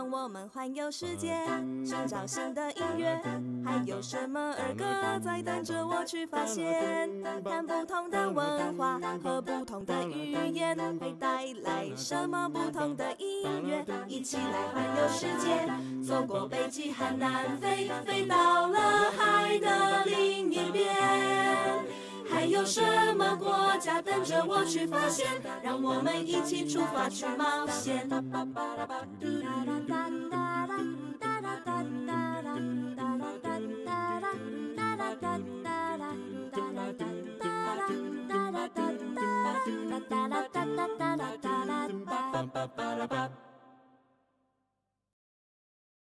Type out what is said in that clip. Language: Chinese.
让我们环游世界，寻找新的音乐，还有什么儿歌在等着我去发现？看不同的文化和不同的语言，会带来什么不同的音乐？一起来环游世界，走过北极和南非，飞到了海的另一边。还有什么国家等着我去发现？让我们一起出发去冒险。